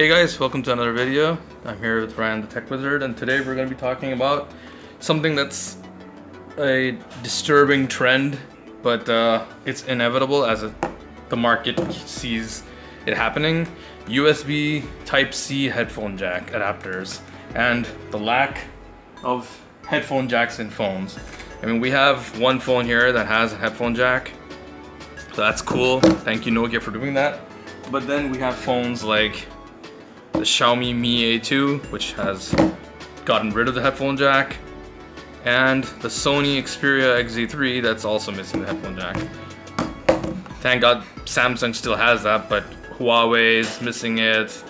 Hey guys, welcome to another video. I'm here with Rayan the Tech Wizard and today we're going to be talking about something that's a disturbing trend but uh, it's inevitable as the market sees it happening. USB Type-C headphone jack adapters and the lack of headphone jacks in phones. I mean we have one phone here that has a headphone jack so that's cool. Thank you Nokia for doing that. But then we have phones like the Xiaomi Mi A2, which has gotten rid of the headphone jack, and the Sony Xperia XZ3 that's also missing the headphone jack. Thank God Samsung still has that, but Huawei is missing it.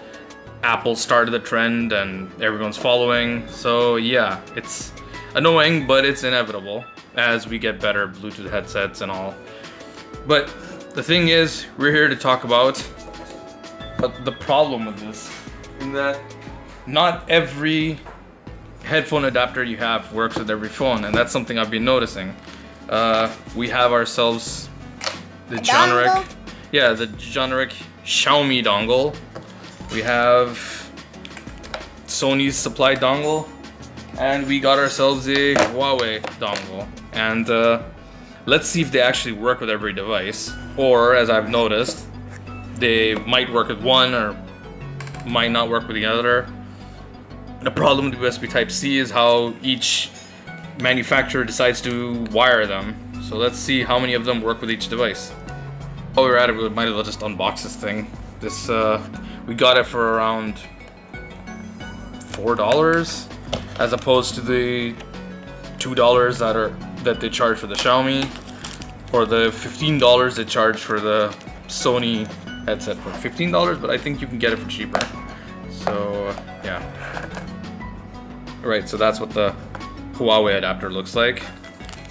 Apple started the trend and everyone's following. So yeah, it's annoying, but it's inevitable as we get better Bluetooth headsets and all. But the thing is, we're here to talk about the problem with this in that not every headphone adapter you have works with every phone, and that's something I've been noticing. Uh, we have ourselves the generic, yeah, the generic Xiaomi dongle. We have Sony's supply dongle, and we got ourselves a Huawei dongle. And uh, let's see if they actually work with every device, or as I've noticed, they might work with one or might not work with the other. The problem with USB Type-C is how each manufacturer decides to wire them. So let's see how many of them work with each device. While we're at it, we might as well just unbox this thing. This, uh, we got it for around $4 as opposed to the $2 that are that they charge for the Xiaomi or the $15 they charge for the Sony headset for $15, but I think you can get it for cheaper. So, yeah. Alright, so that's what the Huawei adapter looks like.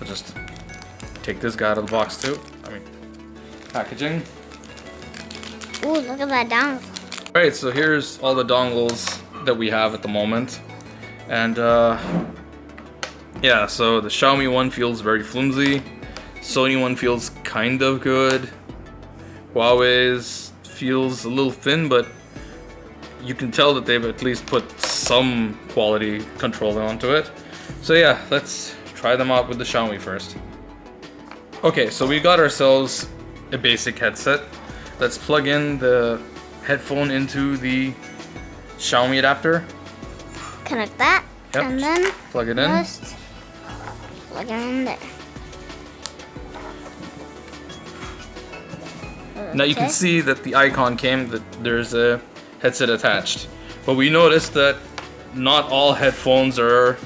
I'll just take this guy out of the box too. I mean, packaging. Ooh, look at that dongle. Alright, so here's all the dongles that we have at the moment. And, uh, yeah, so the Xiaomi one feels very flimsy. Sony one feels kind of good. Huawei's feels a little thin, but you can tell that they've at least put some quality control onto it. So yeah, let's try them out with the Xiaomi first. Okay, so we got ourselves a basic headset. Let's plug in the headphone into the Xiaomi adapter. Connect that, Yep. and then Plug it in. plug it in there. Now you can see that the icon came that there's a headset attached. But we noticed that not all headphones are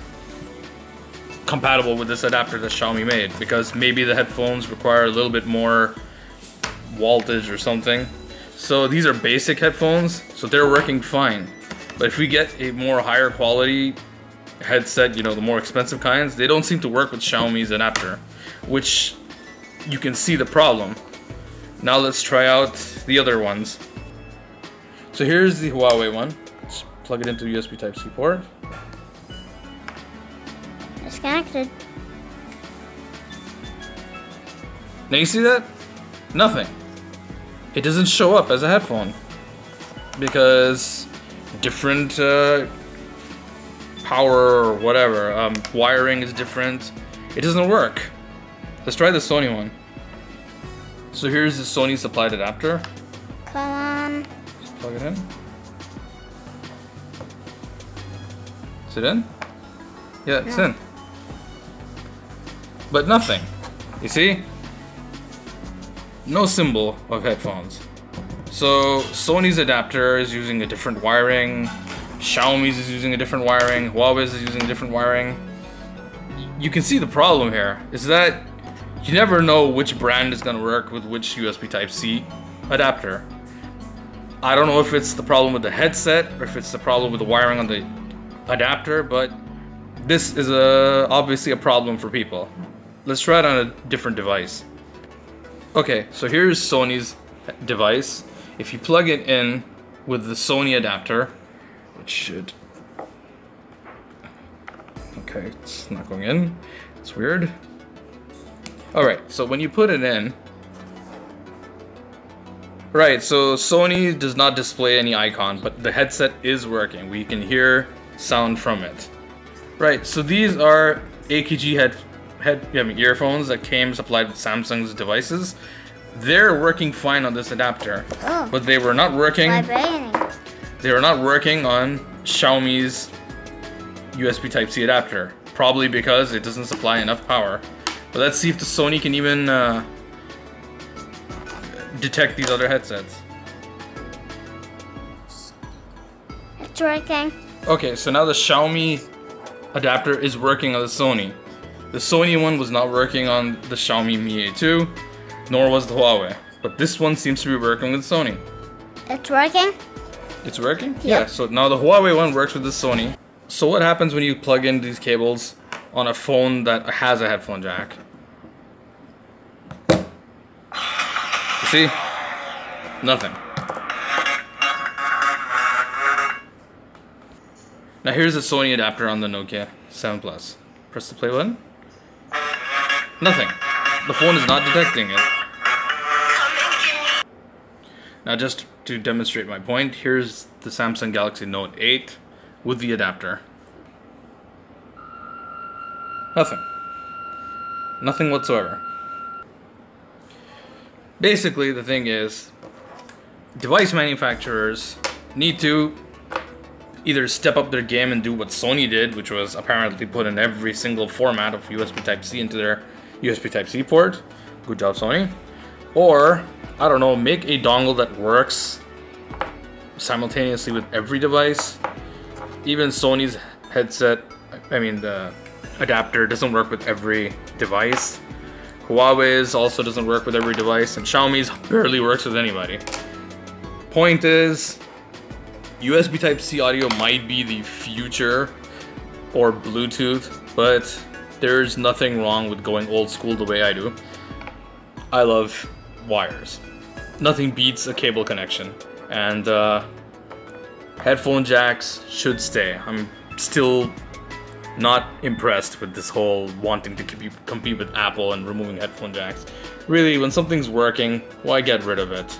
compatible with this adapter that Xiaomi made because maybe the headphones require a little bit more voltage or something. So these are basic headphones, so they're working fine. But if we get a more higher quality headset, you know, the more expensive kinds, they don't seem to work with Xiaomi's adapter, which you can see the problem. Now let's try out the other ones. So here's the Huawei one. Let's plug it into the USB Type-C port. It's connected. Now you see that? Nothing. It doesn't show up as a headphone because different uh, power or whatever um, wiring is different. It doesn't work. Let's try the Sony one. So here's the Sony supplied adapter. Come on. Just plug it in. Is it in? Yeah, it's in. But nothing. You see? No symbol of headphones. So Sony's adapter is using a different wiring. Xiaomi's is using a different wiring. Huawei's is using a different wiring. You can see the problem here is that you never know which brand is to work with which USB Type-C adapter. I don't know if it's the problem with the headset or if it's the problem with the wiring on the adapter, but this is a obviously a problem for people. Let's try it on a different device. Okay, so here's Sony's device. If you plug it in with the Sony adapter, it should. Okay, it's not going in. It's weird. All right, so when you put it in, Right, so Sony does not display any icon, but the headset is working. We can hear sound from it. Right, so these are AKG head, head I mean, earphones that came supplied with Samsung's devices. They're working fine on this adapter, Oh. but they were not working. Vibrating. They were not working on Xiaomi's USB Type-C adapter, probably because it doesn't supply enough power. But let's see if the Sony can even uh, detect these other headsets. It's working. Okay, so now the Xiaomi adapter is working on the Sony. The Sony one was not working on the Xiaomi Mi A2, nor was the Huawei. But this one seems to be working with Sony. It's working. It's working? Yep. Yeah, so now the Huawei one works with the Sony. So what happens when you plug in these cables on a phone that has a headphone jack? You see? Nothing. Now here's the Sony adapter on the Nokia 7 Plus. Press the play button. Nothing. The phone is not detecting it. Now just to demonstrate my point, here's the Samsung Galaxy Note 8 with the adapter. Nothing. Nothing whatsoever. Basically, the thing is, device manufacturers need to either step up their game and do what Sony did, which was apparently put in every single format of USB Type-C into their USB Type-C port. Good job, Sony. Or, I don't know, make a dongle that works simultaneously with every device. Even Sony's headset, I mean the adapter doesn't work with every device. Huawei's also doesn't work with every device, and Xiaomi's barely works with anybody. Point is, USB Type-C audio might be the future, or Bluetooth, but there's nothing wrong with going old school the way I do. I love wires. Nothing beats a cable connection, and uh, headphone jacks should stay. I'm still not impressed with this whole wanting to compete, with Apple and removing headphone jacks. Really, when something's working, why get rid of it?